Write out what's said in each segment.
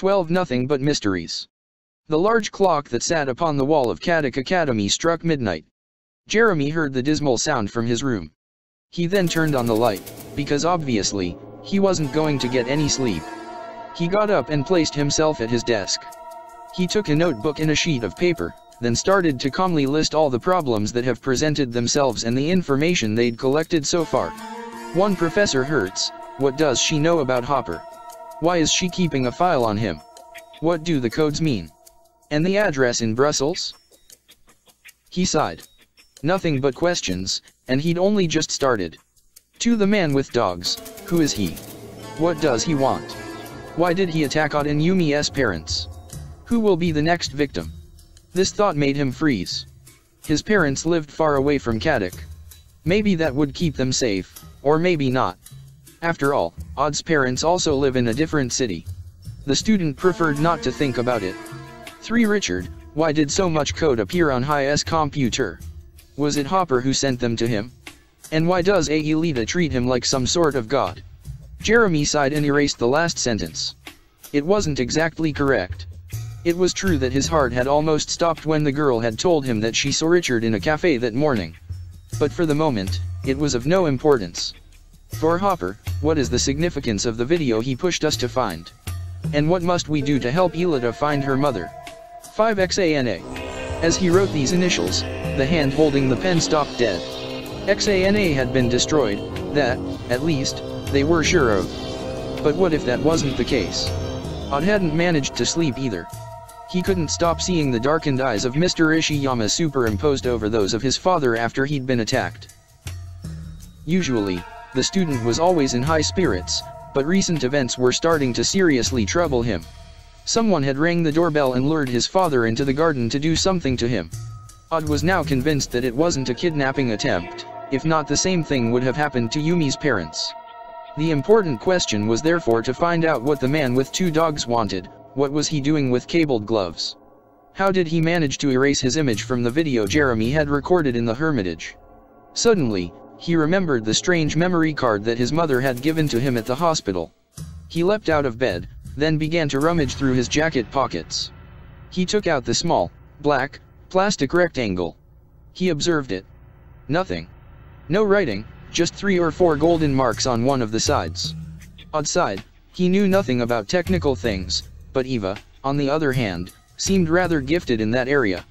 12 Nothing but mysteries. The large clock that sat upon the wall of Kadic Academy struck midnight. Jeremy heard the dismal sound from his room. He then turned on the light, because obviously, he wasn't going to get any sleep. He got up and placed himself at his desk. He took a notebook and a sheet of paper, then started to calmly list all the problems that have presented themselves and the information they'd collected so far. 1. Professor Hertz, what does she know about Hopper? Why is she keeping a file on him? What do the codes mean? And the address in Brussels? He sighed. Nothing but questions, and he'd only just started. To the man with dogs, who is he? What does he want? Why did he attack Odd and Yumi's parents? Who will be the next victim? This thought made him freeze. His parents lived far away from Kadic. Maybe that would keep them safe, or maybe not. After all, Odd's parents also live in a different city. The student preferred not to think about it. 3. Richard, why did so much code appear on High's computer? Was it Hopper who sent them to him? And why does Aelita treat him like some sort of god? Jeremy sighed and erased the last sentence. It wasn't exactly correct. It was true that his heart had almost stopped when the girl had told him that she saw Richard in a cafe that morning. But for the moment, it was of no importance. For Hopper, what is the significance of the video he pushed us to find? And what must we do to help Aelita find her mother? 5XANA. As he wrote these initials, the hand holding the pen stopped dead. XANA had been destroyed, that, at least, they were sure of. But what if that wasn't the case? Odd hadn't managed to sleep either. He couldn't stop seeing the darkened eyes of Mr. Ishiyama superimposed over those of his father after he'd been attacked. Usually, the student was always in high spirits, but recent events were starting to seriously trouble him. Someone had rang the doorbell and lured his father into the garden to do something to him. Odd was now convinced that it wasn't a kidnapping attempt, if not the same thing would have happened to Yumi's parents. The important question was therefore to find out what the man with two dogs wanted, what was he doing with cabled gloves? How did he manage to erase his image from the video Jeremy had recorded in the Hermitage? Suddenly, he remembered the strange memory card that his mother had given to him at the hospital. He leapt out of bed, then began to rummage through his jacket pockets. He took out the small, black, plastic rectangle. He observed it. Nothing. No writing, just three or four golden marks on one of the sides. Outside, he knew nothing about technical things, but Eva, on the other hand, seemed rather gifted in that area.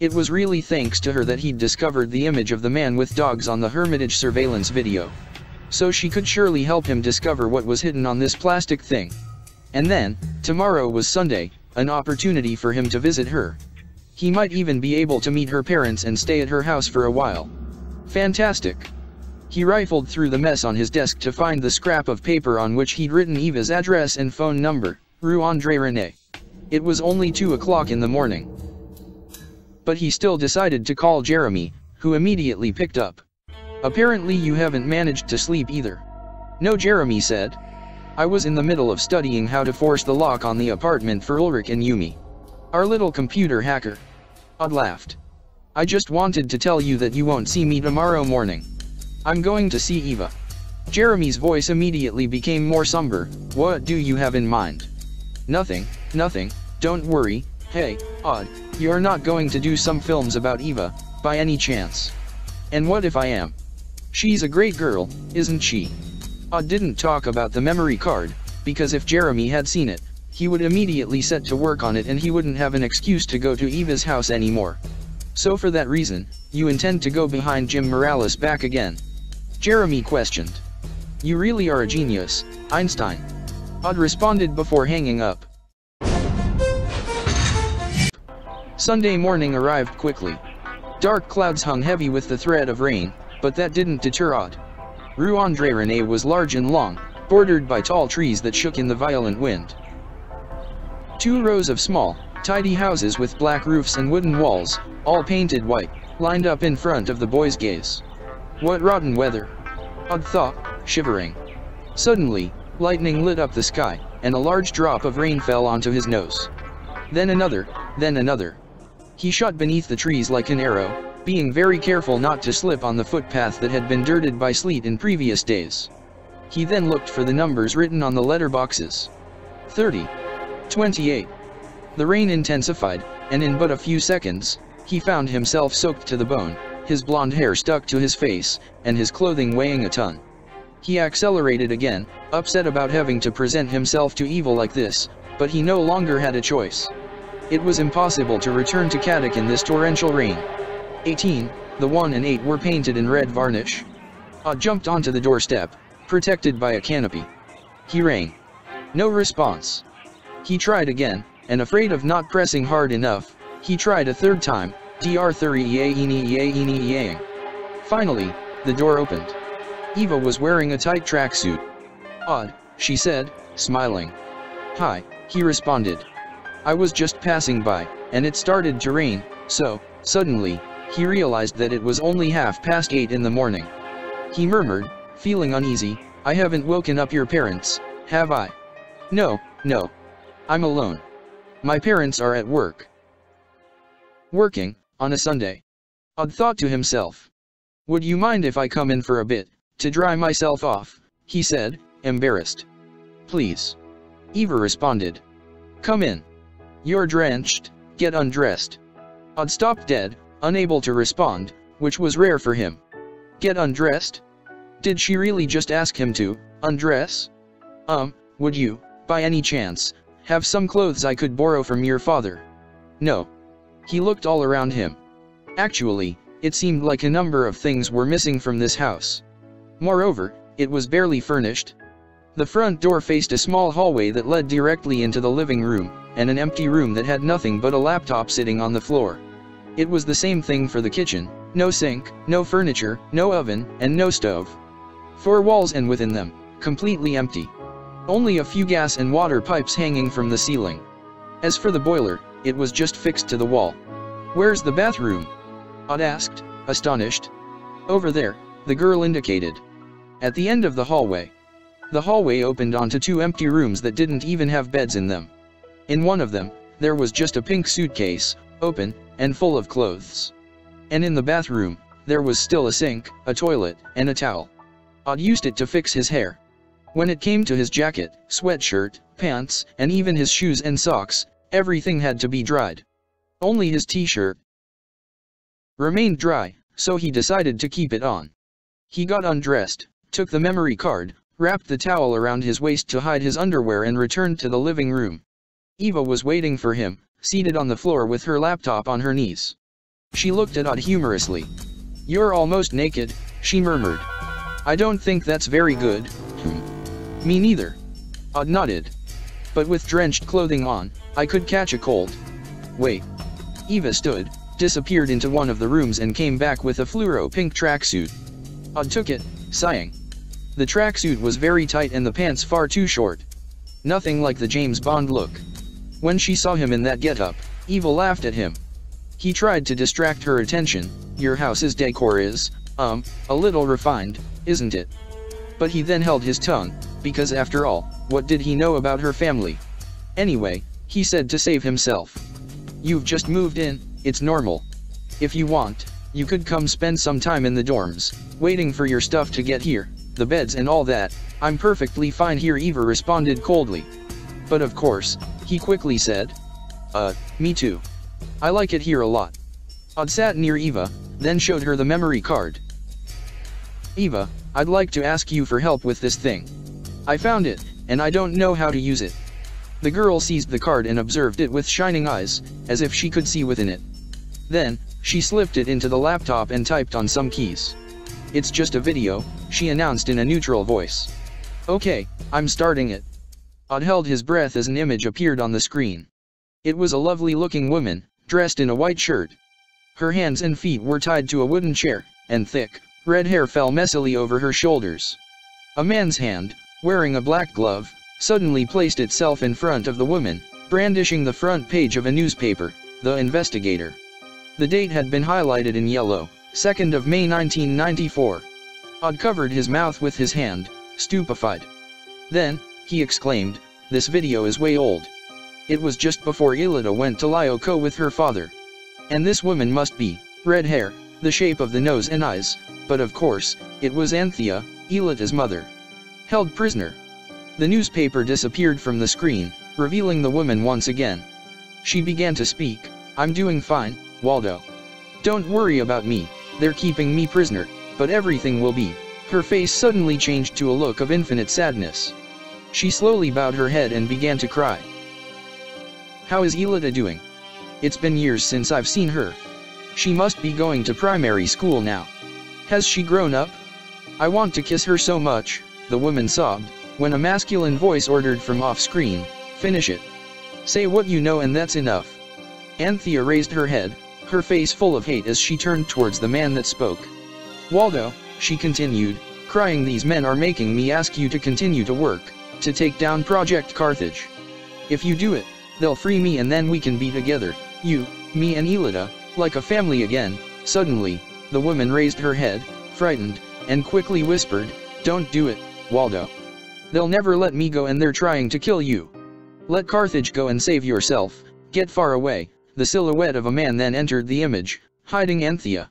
It was really thanks to her that he'd discovered the image of the man with dogs on the Hermitage surveillance video. So she could surely help him discover what was hidden on this plastic thing. And then, tomorrow was Sunday, an opportunity for him to visit her. He might even be able to meet her parents and stay at her house for a while. Fantastic. He rifled through the mess on his desk to find the scrap of paper on which he'd written Eva's address and phone number. Rue André René. It was only 2 o'clock in the morning. But he still decided to call Jeremy, who immediately picked up. Apparently you haven't managed to sleep either. No Jeremy said. I was in the middle of studying how to force the lock on the apartment for Ulrich and Yumi. Our little computer hacker. Odd laughed. I just wanted to tell you that you won't see me tomorrow morning. I'm going to see Eva. Jeremy's voice immediately became more somber, what do you have in mind? Nothing, nothing, don't worry, hey, Odd, you're not going to do some films about Eva, by any chance. And what if I am? She's a great girl, isn't she? Odd didn't talk about the memory card, because if Jeremy had seen it, he would immediately set to work on it and he wouldn't have an excuse to go to Eva's house anymore. So for that reason, you intend to go behind Jim Morales back again? Jeremy questioned. You really are a genius, Einstein. Odd responded before hanging up. Sunday morning arrived quickly. Dark clouds hung heavy with the threat of rain, but that didn't deter Odd. Rue André René was large and long, bordered by tall trees that shook in the violent wind. Two rows of small, tidy houses with black roofs and wooden walls, all painted white, lined up in front of the boy's gaze. What rotten weather! Odd thought, shivering. Suddenly, Lightning lit up the sky, and a large drop of rain fell onto his nose. Then another, then another. He shot beneath the trees like an arrow, being very careful not to slip on the footpath that had been dirted by sleet in previous days. He then looked for the numbers written on the letterboxes. 30. 28. The rain intensified, and in but a few seconds, he found himself soaked to the bone, his blonde hair stuck to his face, and his clothing weighing a ton. He accelerated again, upset about having to present himself to Eva like this, but he no longer had a choice. It was impossible to return to Kadic in this torrential rain. 18, the 1 and 8 were painted in red varnish. Odd jumped onto the doorstep, protected by a canopy. He rang. No response. He tried again, and afraid of not pressing hard enough, he tried a third time, dr 3 Finally, the door opened. Eva was wearing a tight tracksuit. Odd, she said, smiling. Hi, he responded. I was just passing by, and it started to rain, so, suddenly, he realized that it was only half past eight in the morning. He murmured, feeling uneasy, I haven't woken up your parents, have I? No, no. I'm alone. My parents are at work. Working, on a Sunday. Odd thought to himself. Would you mind if I come in for a bit, to dry myself off, he said, embarrassed. Please. Eva responded. Come in. You're drenched, get undressed. Odd stopped dead, unable to respond, which was rare for him. Get undressed? Did she really just ask him to, undress? Um, would you, by any chance, have some clothes I could borrow from your father? No. He looked all around him. Actually, it seemed like a number of things were missing from this house. Moreover, it was barely furnished. The front door faced a small hallway that led directly into the living room, and an empty room that had nothing but a laptop sitting on the floor. It was the same thing for the kitchen, no sink, no furniture, no oven, and no stove. Four walls and within them, completely empty. Only a few gas and water pipes hanging from the ceiling. As for the boiler, it was just fixed to the wall. Where's the bathroom? Odd asked, astonished. Over there, the girl indicated. At the end of the hallway. The hallway opened onto two empty rooms that didn't even have beds in them. In one of them, there was just a pink suitcase, open, and full of clothes. And in the bathroom, there was still a sink, a toilet, and a towel. Odd used it to fix his hair. When it came to his jacket, sweatshirt, pants, and even his shoes and socks, everything had to be dried. Only his t-shirt remained dry, so he decided to keep it on. He got undressed, took the memory card, wrapped the towel around his waist to hide his underwear and returned to the living room. Eva was waiting for him, seated on the floor with her laptop on her knees. She looked at Odd humorously. You're almost naked, she murmured. I don't think that's very good. Hmm. Me neither. Odd nodded. But with drenched clothing on, I could catch a cold. Wait. Eva stood, disappeared into one of the rooms and came back with a fluoro pink tracksuit. Odd took it, sighing. The tracksuit was very tight and the pants far too short. Nothing like the James Bond look. When she saw him in that getup, Eva laughed at him. He tried to distract her attention, your house's decor is, um, a little refined, isn't it? But he then held his tongue, because after all, what did he know about her family? Anyway, he said to save himself. You've just moved in, it's normal. If you want, you could come spend some time in the dorms, waiting for your stuff to get here, the beds and all that, I'm perfectly fine here Eva responded coldly. But of course, he quickly said. Uh, me too. I like it here a lot. Odd sat near Eva, then showed her the memory card. Eva, I'd like to ask you for help with this thing. I found it, and I don't know how to use it. The girl seized the card and observed it with shining eyes, as if she could see within it. Then, she slipped it into the laptop and typed on some keys. It's just a video, she announced in a neutral voice. Okay, I'm starting it. Odd held his breath as an image appeared on the screen. It was a lovely looking woman, dressed in a white shirt. Her hands and feet were tied to a wooden chair, and thick, red hair fell messily over her shoulders. A man's hand, wearing a black glove, suddenly placed itself in front of the woman, brandishing the front page of a newspaper, The Investigator. The date had been highlighted in yellow, 2nd of May 1994. Odd covered his mouth with his hand, stupefied. Then, he exclaimed, this video is way old. It was just before Aelita went to Lyoko with her father. And this woman must be, red hair, the shape of the nose and eyes, but of course, it was Anthea, Aelita's mother. Held prisoner. The newspaper disappeared from the screen, revealing the woman once again. She began to speak, I'm doing fine, Waldo. Don't worry about me, they're keeping me prisoner, but everything will be. Her face suddenly changed to a look of infinite sadness. She slowly bowed her head and began to cry. How is Aelita doing? It's been years since I've seen her. She must be going to primary school now. Has she grown up? I want to kiss her so much, the woman sobbed, when a masculine voice ordered from off-screen, finish it. Say what you know and that's enough. Anthea raised her head, her face full of hate as she turned towards the man that spoke. Waldo, she continued, crying these men are making me ask you to continue to work, to take down Project Carthage. If you do it, they'll free me and then we can be together, you, me and Aelita, like a family again. Suddenly, the woman raised her head, frightened, and quickly whispered, Don't do it, Waldo. They'll never let me go and they're trying to kill you. Let Carthage go and save yourself, get far away. The silhouette of a man then entered the image, hiding Anthea.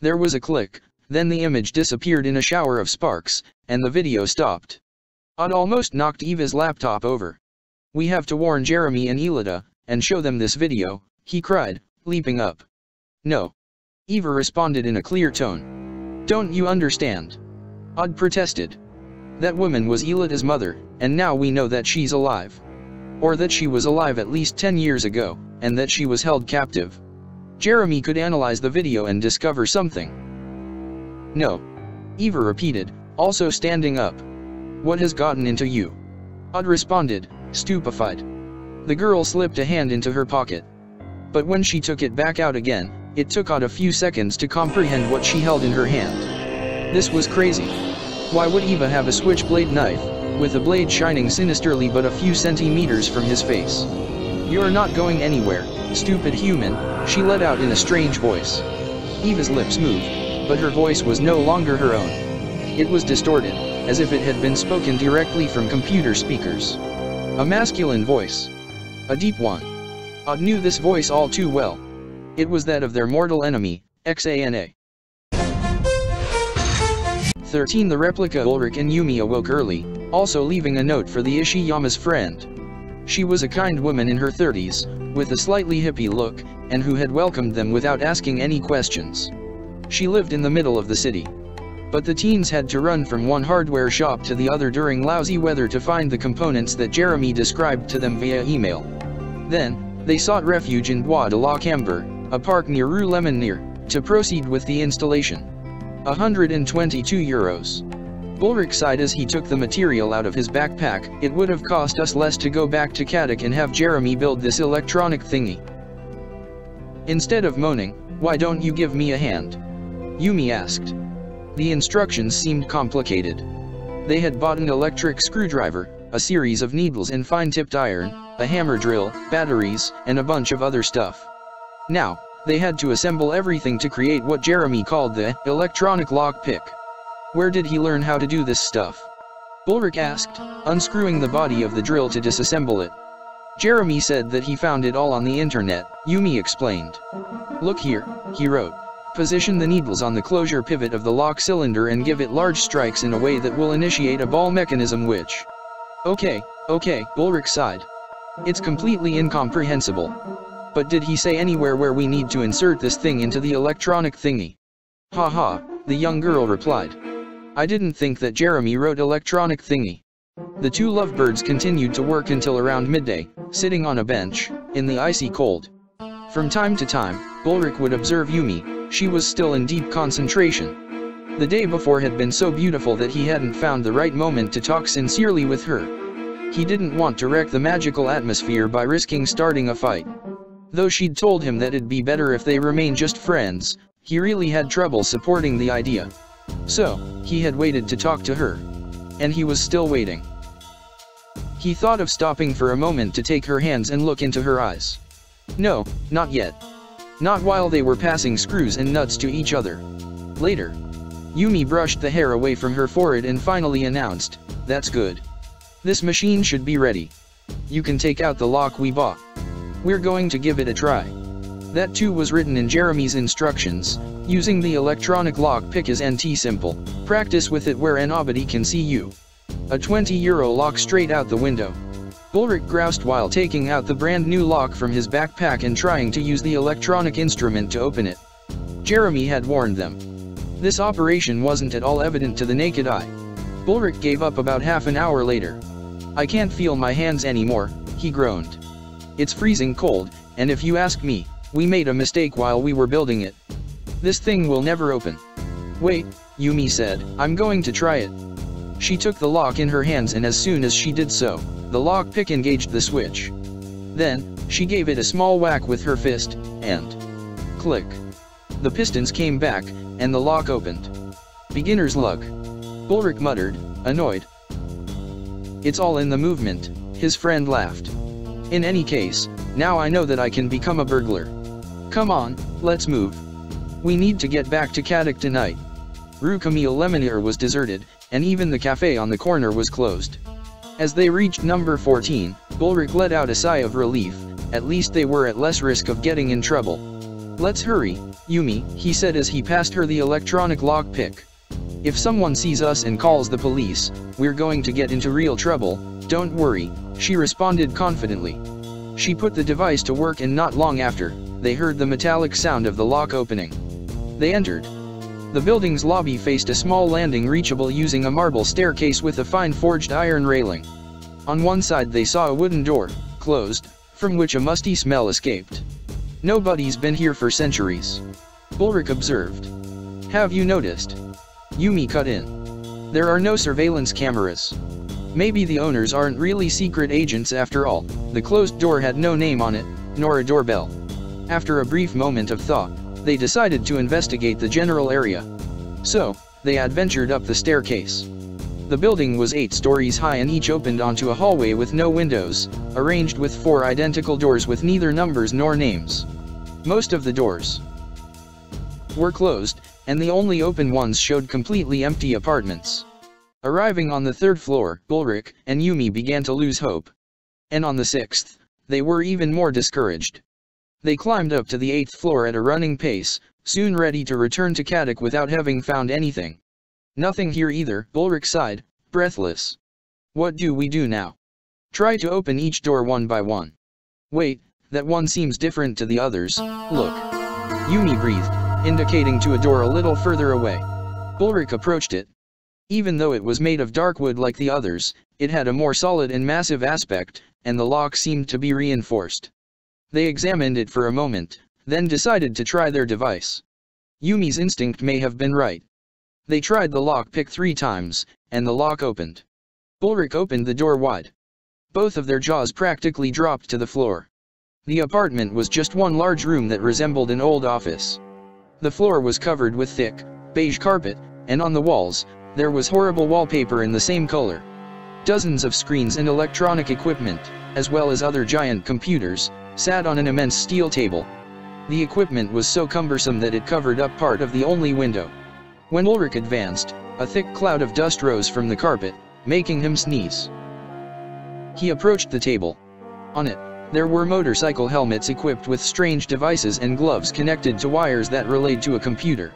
There was a click, then the image disappeared in a shower of sparks, and the video stopped. Odd almost knocked Eva's laptop over. We have to warn Jeremy and Aelita, and show them this video, he cried, leaping up. No. Eva responded in a clear tone. Don't you understand? Odd protested. That woman was Aelita's mother, and now we know that she's alive. Or that she was alive at least 10 years ago, and that she was held captive. Jeremy could analyze the video and discover something. No. Eva repeated, also standing up. What has gotten into you? Odd responded, stupefied. The girl slipped a hand into her pocket. But when she took it back out again, it took Odd a few seconds to comprehend what she held in her hand. This was crazy. Why would Eva have a switchblade knife, with the blade shining sinisterly but a few centimeters from his face? You're not going anywhere, stupid human, she let out in a strange voice. Eva's lips moved, but her voice was no longer her own. It was distorted, as if it had been spoken directly from computer speakers. A masculine voice. A deep one. Odd knew this voice all too well. It was that of their mortal enemy, Xana. 13 The replica Ulrich and Yumi awoke early, also leaving a note for the Ishiyama's friend. She was a kind woman in her 30s, with a slightly hippie look, and who had welcomed them without asking any questions. She lived in the middle of the city. But the teens had to run from one hardware shop to the other during lousy weather to find the components that Jeremy described to them via email. Then, they sought refuge in Bois de la Cambre, a park near Rue Lemonnier, to proceed with the installation. 122 euros. Ulrich sighed as he took the material out of his backpack, it would have cost us less to go back to Kadic and have Jeremy build this electronic thingy. Instead of moaning, why don't you give me a hand? Yumi asked. The instructions seemed complicated. They had bought an electric screwdriver, a series of needles and fine-tipped iron, a hammer drill, batteries, and a bunch of other stuff. Now, they had to assemble everything to create what Jeremy called the electronic lockpick. Where did he learn how to do this stuff? Ulrich asked, unscrewing the body of the drill to disassemble it. Jeremy said that he found it all on the internet, Yumi explained. Look here, he wrote. Position the needles on the closure pivot of the lock cylinder and give it large strikes in a way that will initiate a ball mechanism which... Okay, okay, Ulrich sighed. It's completely incomprehensible. But did he say anywhere where we need to insert this thing into the electronic thingy? Ha ha, the young girl replied. I didn't think that Jeremy wrote electronic thingy. The two lovebirds continued to work until around midday, sitting on a bench, in the icy cold. From time to time, Ulrich would observe Yumi, she was still in deep concentration. The day before had been so beautiful that he hadn't found the right moment to talk sincerely with her. He didn't want to wreck the magical atmosphere by risking starting a fight. Though she'd told him that it'd be better if they remained just friends, he really had trouble supporting the idea. So, he had waited to talk to her. And he was still waiting. He thought of stopping for a moment to take her hands and look into her eyes. No, not yet. Not while they were passing screws and nuts to each other. Later. Yumi brushed the hair away from her forehead and finally announced, That's good. This machine should be ready. You can take out the lock we bought. We're going to give it a try. That too was written in Jeremy's instructions, using the electronic lock pick as NT simple, practice with it where nobody can see you. A 20 euro lock straight out the window. Ulrich groused while taking out the brand new lock from his backpack and trying to use the electronic instrument to open it. Jeremy had warned them. This operation wasn't at all evident to the naked eye. Ulrich gave up about half an hour later. I can't feel my hands anymore, he groaned. It's freezing cold, and if you ask me, we made a mistake while we were building it. This thing will never open. Wait, Yumi said, I'm going to try it. She took the lock in her hands and as soon as she did so, the lockpick engaged the switch. Then, she gave it a small whack with her fist, and click. The pistons came back, and the lock opened. Beginner's luck. Ulrich muttered, annoyed. It's all in the movement, his friend laughed. In any case, now I know that I can become a burglar. Come on, let's move. We need to get back to Kadic tonight. Rue Camille Lemonnier was deserted, and even the cafe on the corner was closed. As they reached number 14, Ulrich let out a sigh of relief, at least they were at less risk of getting in trouble. Let's hurry, Yumi, he said as he passed her the electronic lockpick. If someone sees us and calls the police, we're going to get into real trouble, don't worry, she responded confidently. She put the device to work and not long after, they heard the metallic sound of the lock opening. They entered. The building's lobby faced a small landing reachable using a marble staircase with a fine forged iron railing. On one side they saw a wooden door, closed, from which a musty smell escaped. Nobody's been here for centuries. Ulrich observed. Have you noticed? Yumi cut in. There are no surveillance cameras. Maybe the owners aren't really secret agents after all, the closed door had no name on it, nor a doorbell. After a brief moment of thought, they decided to investigate the general area. So, they adventured up the staircase. The building was eight stories high and each opened onto a hallway with no windows, arranged with four identical doors with neither numbers nor names. Most of the doors were closed, and the only open ones showed completely empty apartments. Arriving on the third floor, Ulrich and Yumi began to lose hope. And on the sixth, they were even more discouraged. They climbed up to the eighth floor at a running pace, soon ready to return to Kadic without having found anything. Nothing here either, Ulrich sighed, breathless. What do we do now? Try to open each door one by one. Wait, that one seems different to the others, look. Yumi breathed, indicating to a door a little further away. Ulrich approached it. Even though it was made of dark wood like the others, it had a more solid and massive aspect, and the lock seemed to be reinforced. They examined it for a moment, then decided to try their device. Yumi's instinct may have been right. They tried the lockpick three times, and the lock opened. Ulrich opened the door wide. Both of their jaws practically dropped to the floor. The apartment was just one large room that resembled an old office. The floor was covered with thick, beige carpet, and on the walls, there was horrible wallpaper in the same color. Dozens of screens and electronic equipment, as well as other giant computers, sat on an immense steel table. The equipment was so cumbersome that it covered up part of the only window. When Ulrich advanced, a thick cloud of dust rose from the carpet, making him sneeze. He approached the table. On it, there were motorcycle helmets equipped with strange devices and gloves connected to wires that relayed to a computer.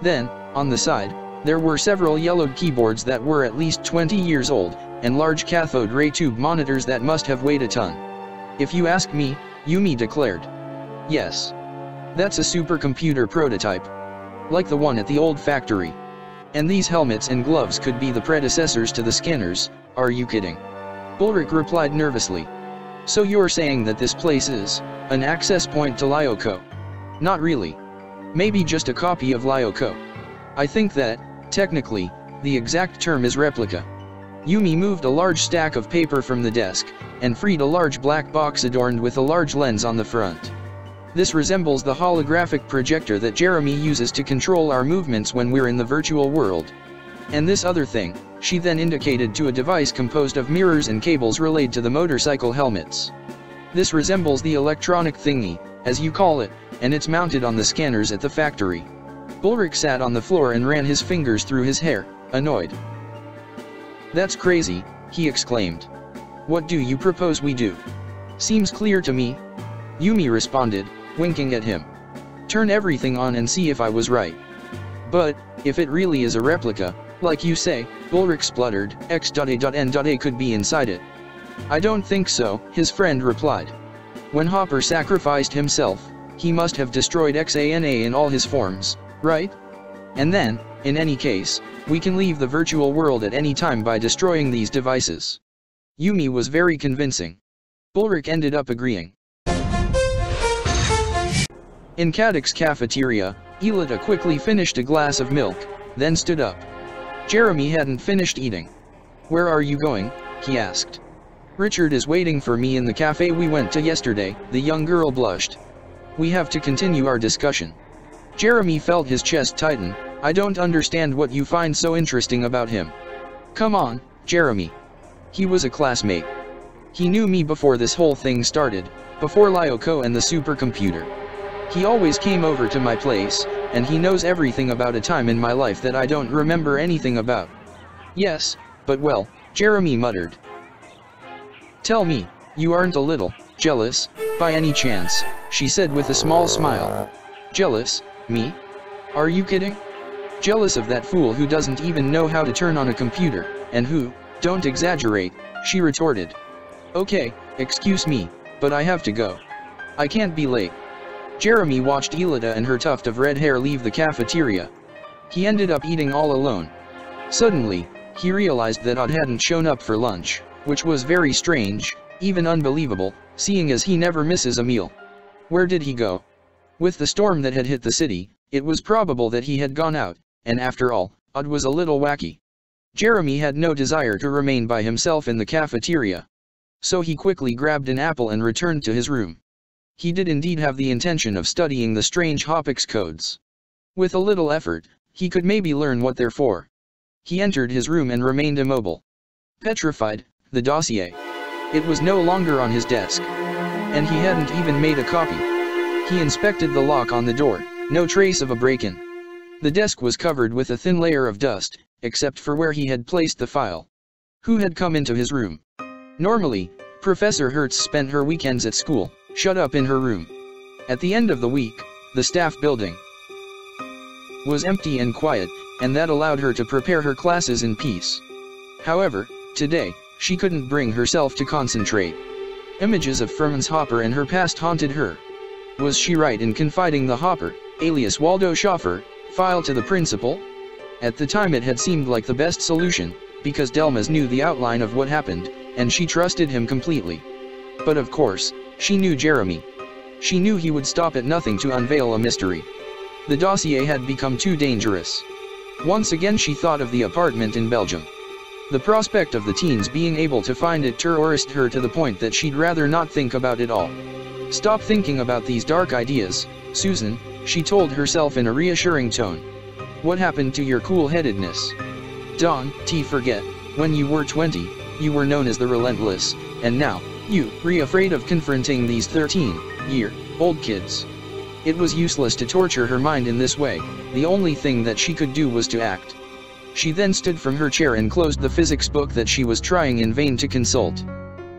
Then, on the side, there were several yellowed keyboards that were at least 20 years old, and large cathode ray tube monitors that must have weighed a ton. If you ask me, Yumi declared. Yes. That's a supercomputer prototype. Like the one at the old factory. And these helmets and gloves could be the predecessors to the scanners, are you kidding? Ulrich replied nervously. So you're saying that this place is, an access point to Lyoko? Not really. Maybe just a copy of Lyoko. I think that, technically, the exact term is replica. Yumi moved a large stack of paper from the desk, and freed a large black box adorned with a large lens on the front. This resembles the holographic projector that Jeremy uses to control our movements when we're in the virtual world. And this other thing, she then indicated to a device composed of mirrors and cables relayed to the motorcycle helmets. This resembles the electronic thingy, as you call it, and it's mounted on the scanners at the factory. Ulrich sat on the floor and ran his fingers through his hair, annoyed. That's crazy, he exclaimed. What do you propose we do? Seems clear to me. Yumi responded, winking at him. Turn everything on and see if I was right. But, if it really is a replica, like you say, Ulrich spluttered, X.A.N.A could be inside it. I don't think so, his friend replied. When Hopper sacrificed himself, he must have destroyed XANA in all his forms, right? And then, in any case, we can leave the virtual world at any time by destroying these devices. Yumi was very convincing. Ulrich ended up agreeing. In Kadic's cafeteria, Aelita quickly finished a glass of milk, then stood up. Jeremy hadn't finished eating. Where are you going? he asked. Richard is waiting for me in the cafe we went to yesterday, the young girl blushed. We have to continue our discussion. Jeremy felt his chest tighten, I don't understand what you find so interesting about him. Come on, Jeremy. He was a classmate. He knew me before this whole thing started, before Lyoko and the supercomputer. He always came over to my place, and he knows everything about a time in my life that I don't remember anything about. Yes, but well, Jeremy muttered. Tell me, you aren't a little, jealous, by any chance, she said with a small smile. Jealous, me? Are you kidding? Jealous of that fool who doesn't even know how to turn on a computer, and who, don't exaggerate, she retorted. Okay, excuse me, but I have to go. I can't be late. Jeremy watched Aelita and her tuft of red hair leave the cafeteria. He ended up eating all alone. Suddenly, he realized that Odd hadn't shown up for lunch, which was very strange, even unbelievable, seeing as he never misses a meal. Where did he go? With the storm that had hit the city, it was probable that he had gone out, and after all, Odd was a little wacky. Jeremy had no desire to remain by himself in the cafeteria. So he quickly grabbed an apple and returned to his room. He did indeed have the intention of studying the strange Hopix codes. With a little effort, he could maybe learn what they're for. He entered his room and remained immobile. Petrified, the dossier. It was no longer on his desk. And he hadn't even made a copy. He inspected the lock on the door, no trace of a break-in. The desk was covered with a thin layer of dust, except for where he had placed the file. Who had come into his room? Normally, Professor Hertz spent her weekends at school, shut up in her room. At the end of the week, the staff building was empty and quiet, and that allowed her to prepare her classes in peace. However, today, she couldn't bring herself to concentrate. Images of Franz Hopper and her past haunted her. Was she right in confiding the Hopper, alias Waldo Schaeffer, file to the principal? At the time it had seemed like the best solution, because Delmas knew the outline of what happened, and she trusted him completely. But of course, she knew Jeremy. She knew he would stop at nothing to unveil a mystery. The dossier had become too dangerous. Once again she thought of the apartment in Belgium. The prospect of the teens being able to find it terrorized her to the point that she'd rather not think about it all. Stop thinking about these dark ideas, Susan, she told herself in a reassuring tone. What happened to your cool-headedness? Don, T forget, when you were 20, you were known as the Relentless, and now, you, re afraid of confronting these 13-year-old kids. It was useless to torture her mind in this way, the only thing that she could do was to act. She then stood from her chair and closed the physics book that she was trying in vain to consult.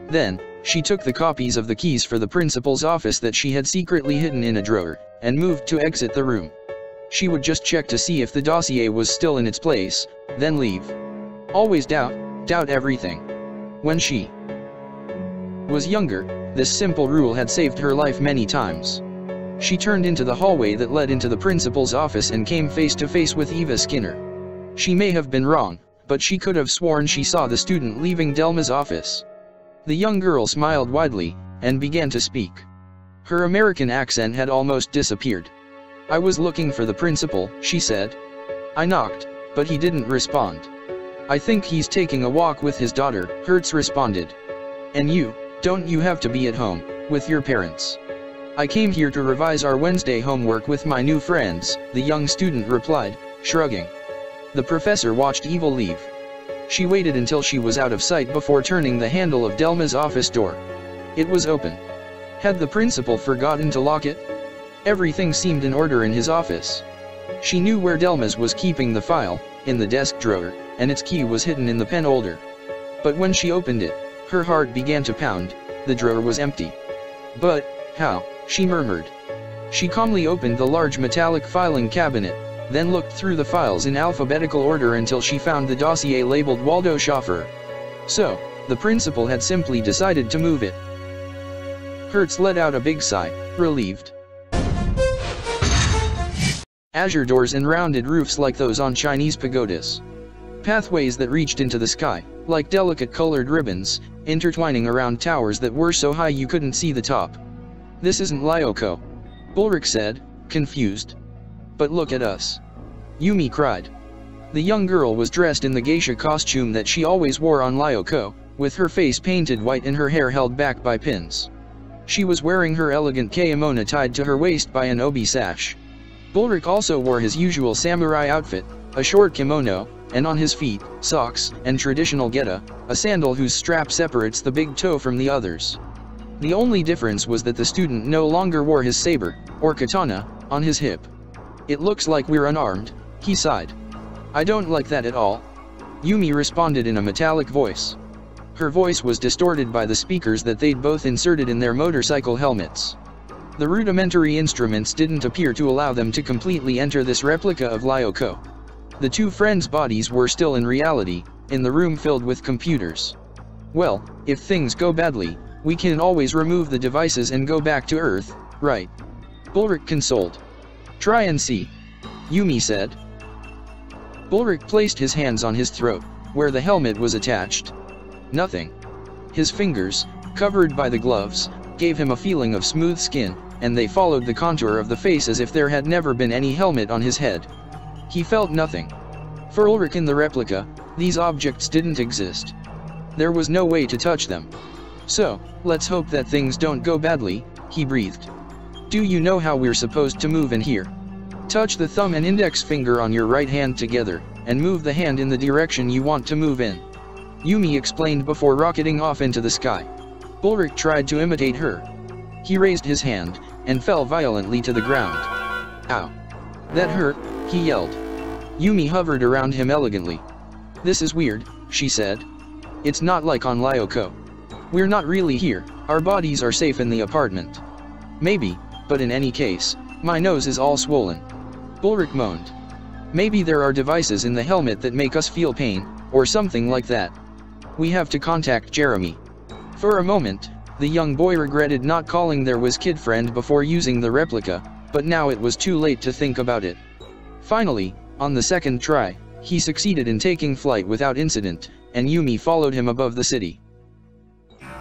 Then, she took the copies of the keys for the principal's office that she had secretly hidden in a drawer, and moved to exit the room. She would just check to see if the dossier was still in its place, then leave. Always doubt, doubt everything. When she was younger, this simple rule had saved her life many times. She turned into the hallway that led into the principal's office and came face to face with Eva Skinner. She may have been wrong, but she could have sworn she saw the student leaving Delma's office. The young girl smiled widely, and began to speak. Her American accent had almost disappeared. I was looking for the principal, she said. I knocked, but he didn't respond. I think he's taking a walk with his daughter, Hertz responded. And you, don't you have to be at home, with your parents? I came here to revise our Wednesday homework with my new friends, the young student replied, shrugging. The professor watched Eva leave. She waited until she was out of sight before turning the handle of Delma's office door. It was open. Had the principal forgotten to lock it? Everything seemed in order in his office. She knew where Delmas was keeping the file, in the desk drawer, and its key was hidden in the pen holder. But when she opened it, her heart began to pound, the drawer was empty. But, how, she murmured. She calmly opened the large metallic filing cabinet, then looked through the files in alphabetical order until she found the dossier labeled Waldo Schaeffer. So, The principal had simply decided to move it. Hertz let out a big sigh, relieved. Azure doors and rounded roofs like those on Chinese pagodas. Pathways that reached into the sky, like delicate colored ribbons, intertwining around towers that were so high you couldn't see the top. This isn't Lyoko. Ulrich said, confused. But look at us. Yumi cried. The young girl was dressed in the geisha costume that she always wore on Lyoko, with her face painted white and her hair held back by pins. She was wearing her elegant kimono tied to her waist by an obi sash. Ulrich also wore his usual samurai outfit, a short kimono, and on his feet, socks, and traditional geta, a sandal whose strap separates the big toe from the others. The only difference was that the student no longer wore his saber, or katana, on his hip. It looks like we're unarmed, he sighed. I don't like that at all. Yumi responded in a metallic voice. Her voice was distorted by the speakers that they'd both inserted in their motorcycle helmets. The rudimentary instruments didn't appear to allow them to completely enter this replica of Lyoko. The two friends' bodies were still in reality, in the room filled with computers. Well, if things go badly, we can always remove the devices and go back to Earth, right? Ulrich consoled. Try and see. Yumi said. Ulrich placed his hands on his throat, where the helmet was attached. Nothing. His fingers, covered by the gloves, gave him a feeling of smooth skin, and they followed the contour of the face as if there had never been any helmet on his head. He felt nothing. For Ulrich in the replica, these objects didn't exist. There was no way to touch them. So, let's hope that things don't go badly, he breathed. Do you know how we're supposed to move in here? Touch the thumb and index finger on your right hand together, and move the hand in the direction you want to move in. Yumi explained before rocketing off into the sky. Ulrich tried to imitate her. He raised his hand, and fell violently to the ground. Ow. That hurt, he yelled. Yumi hovered around him elegantly. This is weird, she said. It's not like on Lyoko. We're not really here, our bodies are safe in the apartment. Maybe, but in any case, my nose is all swollen. Ulrich moaned. Maybe there are devices in the helmet that make us feel pain, or something like that. We have to contact Jeremy. For a moment, the young boy regretted not calling their was kid friend before using the replica, but now it was too late to think about it. Finally, on the second try, he succeeded in taking flight without incident, and Yumi followed him above the city.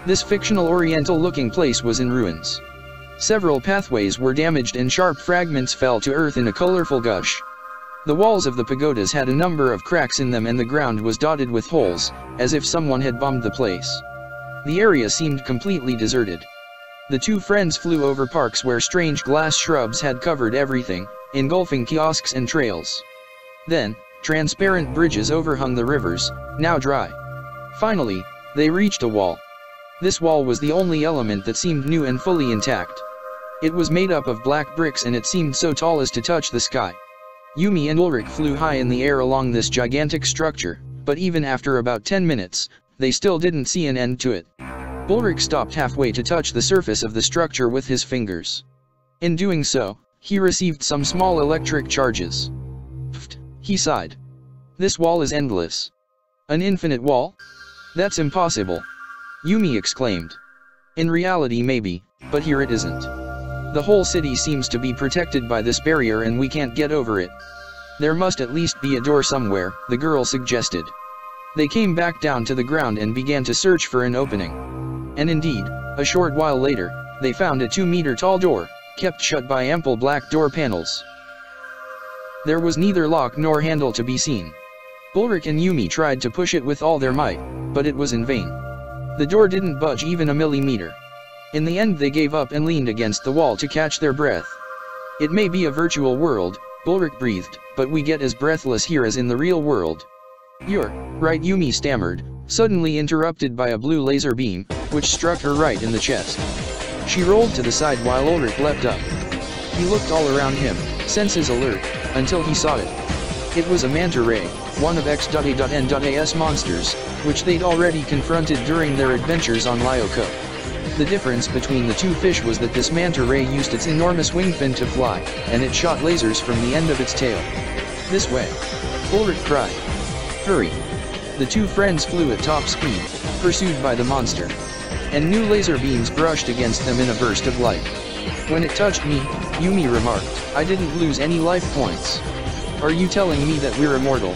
This fictional oriental-looking place was in ruins. Several pathways were damaged and sharp fragments fell to earth in a colorful gush. The walls of the pagodas had a number of cracks in them and the ground was dotted with holes, as if someone had bombed the place. The area seemed completely deserted. The two friends flew over parks where strange glass shrubs had covered everything, engulfing kiosks and trails. Then, transparent bridges overhung the rivers, now dry. Finally, they reached a wall. This wall was the only element that seemed new and fully intact. It was made up of black bricks and it seemed so tall as to touch the sky. Yumi and Ulrich flew high in the air along this gigantic structure, but even after about 10 minutes, they still didn't see an end to it. Ulrich stopped halfway to touch the surface of the structure with his fingers. In doing so, he received some small electric charges. Pfft, he sighed. This wall is endless. An infinite wall? That's impossible. Yumi exclaimed. In reality maybe, but here it isn't. The whole city seems to be protected by this barrier and we can't get over it. There must at least be a door somewhere, the girl suggested. They came back down to the ground and began to search for an opening. And indeed, a short while later, they found a 2 meter tall door, kept shut by ample black door panels. There was neither lock nor handle to be seen. Ulrich and Yumi tried to push it with all their might, but it was in vain. The door didn't budge even a millimeter. In the end they gave up and leaned against the wall to catch their breath. It may be a virtual world, Ulrich breathed, but we get as breathless here as in the real world. You're right Yumi stammered, suddenly interrupted by a blue laser beam, which struck her right in the chest. She rolled to the side while Ulrich leapt up. He looked all around him, senses alert, until he saw it. It was a manta ray, one of X.A.N.A.S monsters, which they'd already confronted during their adventures on Lyoko. The difference between the two fish was that this manta ray used its enormous wing fin to fly, and it shot lasers from the end of its tail. This way. Ulrich cried. Hurry. The two friends flew at top speed, pursued by the monster. And new laser beams brushed against them in a burst of light. When it touched me, Yumi remarked, I didn't lose any life points. Are you telling me that we're immortal?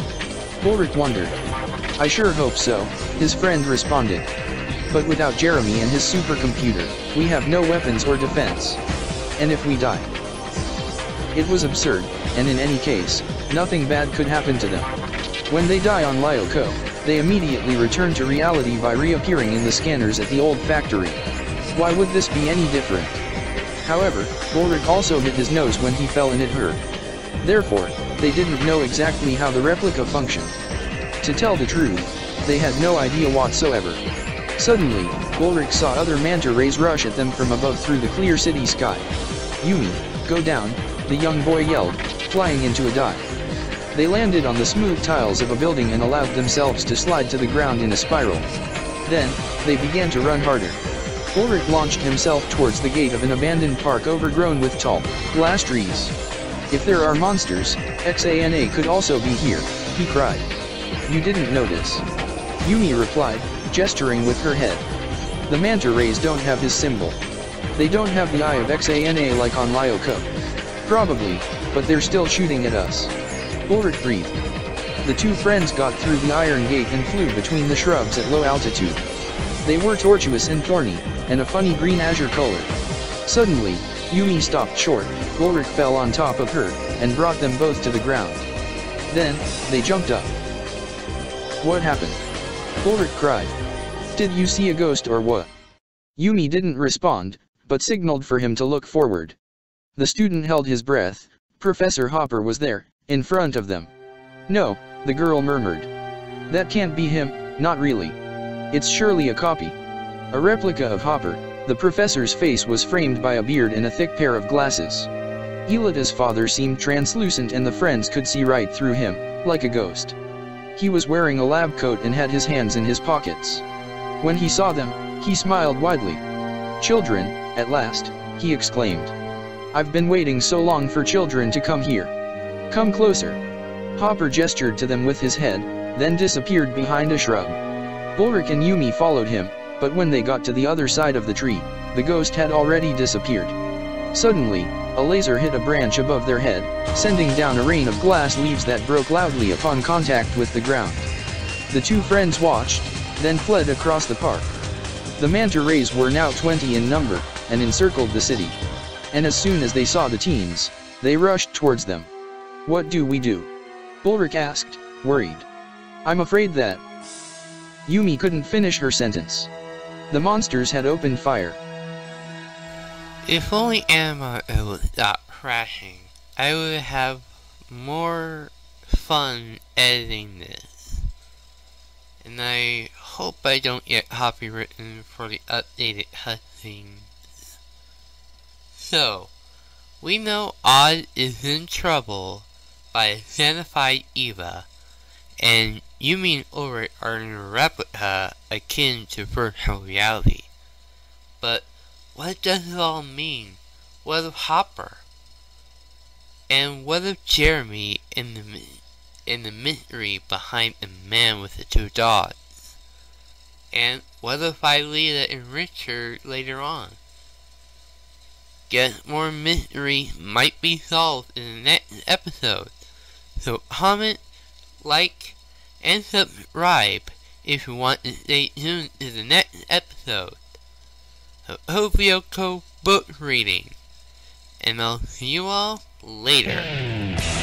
Ulrich wondered. I sure hope so, his friend responded. But without Jeremy and his supercomputer, we have no weapons or defense. And if we die? It was absurd, and in any case, nothing bad could happen to them. When they die on Lyoko, they immediately return to reality by reappearing in the scanners at the old factory. Why would this be any different? However, Ulrich also hit his nose when he fell and it hurt. Therefore, they didn't know exactly how the replica functioned. To tell the truth, they had no idea whatsoever. Suddenly, Ulrich saw other manta rays rush at them from above through the clear city sky. Yumi, go down, the young boy yelled, flying into a dive. They landed on the smooth tiles of a building and allowed themselves to slide to the ground in a spiral. Then, they began to run harder. Ulrich launched himself towards the gate of an abandoned park overgrown with tall, glass trees. If there are monsters, XANA could also be here, he cried. You didn't notice. Yumi replied, gesturing with her head. The manta rays don't have his symbol. They don't have the eye of XANA like on Lyoko. Probably, but they're still shooting at us. Ulrich breathed. The two friends got through the iron gate and flew between the shrubs at low altitude. They were tortuous and thorny, and a funny green azure color. Suddenly, Yumi stopped short, Ulrich fell on top of her, and brought them both to the ground. Then, they jumped up. What happened? Ulrich cried. Did you see a ghost or what? Yumi didn't respond, but signaled for him to look forward. The student held his breath, Professor Hopper was there, in front of them. No, the girl murmured. That can't be him, not really. It's surely a copy. A replica of Hopper, the professor's face was framed by a beard and a thick pair of glasses. Aelita's father seemed translucent and the friends could see right through him, like a ghost. He was wearing a lab coat and had his hands in his pockets. When he saw them, he smiled widely. Children, at last, he exclaimed. I've been waiting so long for children to come here. Come closer. Hopper gestured to them with his head, then disappeared behind a shrub. Ulrich and Yumi followed him, but when they got to the other side of the tree, the ghost had already disappeared. Suddenly, a laser hit a branch above their head, sending down a rain of glass leaves that broke loudly upon contact with the ground. The two friends watched, then fled across the park. The manta rays were now 20 in number, and encircled the city. And as soon as they saw the teens, they rushed towards them. What do we do? Ulrich asked, worried. I'm afraid that... Yumi couldn't finish her sentence. The monsters had opened fire. If only Anima would stop crashing, I would have more fun editing this. And I hope I don't get copywritten for the updated cutscenes. So, we know Odd is in trouble by XANA-fied Eva, and Yumi and Ulrich are in a replica akin to virtual reality. But what does it all mean? What of Hopper? And what of Jeremy and the and the mystery behind the man with the two dogs? And what of Aelita and Richard later on? Guess more mystery might be solved in the next episode. So comment, like, and subscribe if you want to stay tuned to the next episode of Code Lyoko Book Reading. And I'll see you all later.